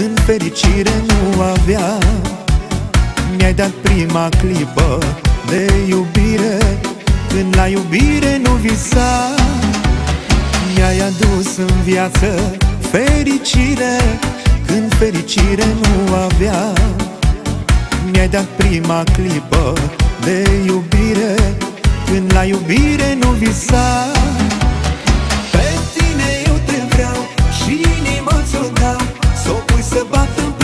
Când fericire nu avea Mi-ai dat prima clipă de iubire. Când la iubire nu visa Mi-ai adus în viață fericire. Când fericire nu avea Mi-ai dat prima clipă de iubire. Când la iubire nu visa Pe tine eu te vreau și inima Baktım